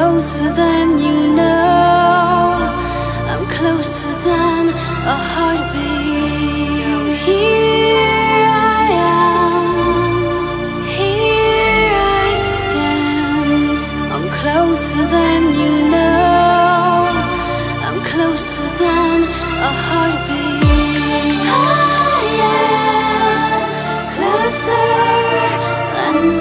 closer than you know. I'm closer than a heartbeat. So here I am. Here I stand. I'm closer than you know. I'm closer than a heartbeat. I am closer than